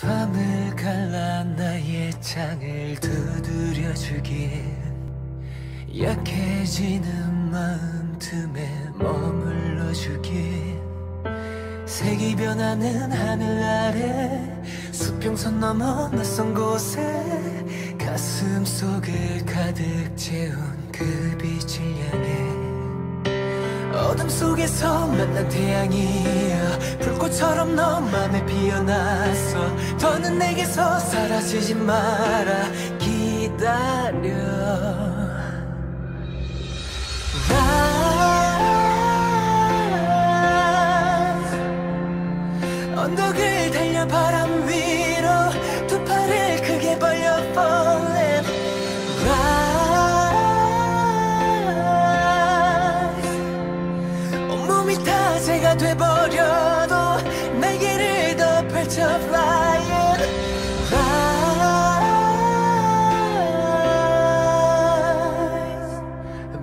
밤을 갈라 나의 창을 두드려주길. 약해지는 마음 틈에 머물러주길. 색이 변하는 하늘 아래 수평선 넘어 낯선 곳에 가슴 속을 가득 채운 그 빛을 향해 어둠 속에서 만난 태양이야 불꽃처럼 너만을 피어났어 더는 내게서 사라지지 마라 기다려 Rise. 언덕을 달려 바람 위 다 돼버려도 날개를 더 펼쳐 flying Rise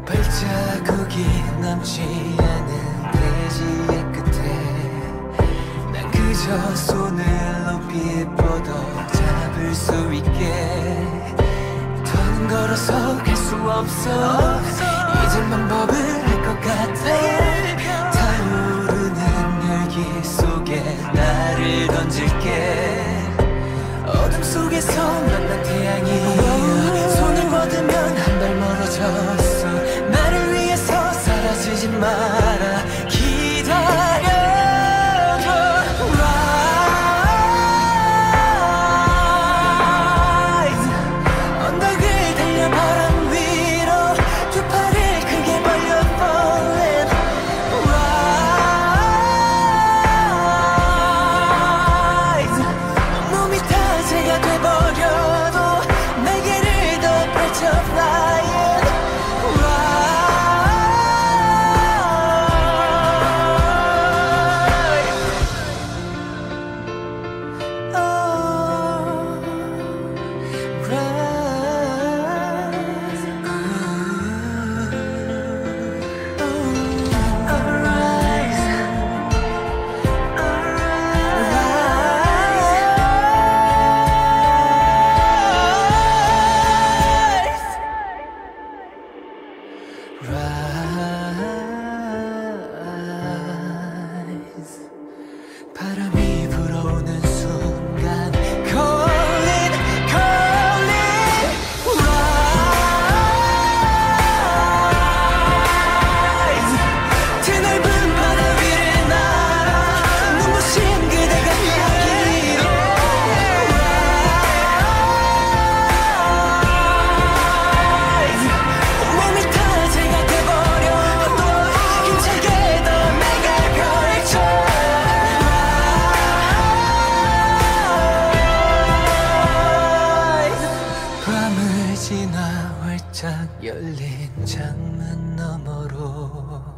발자국이 남지 않은 대지의 끝에 난 그저 손을 높이 뻗어 잡을 수 있게 더는 걸어서 갈 수 없어. 이젠 방법을 알 것 같아 속에서 만난 태양이 손을 뻗으면 한 발 멀어졌어. 나를 위해서 사라지지 마 Rise 창문 너머로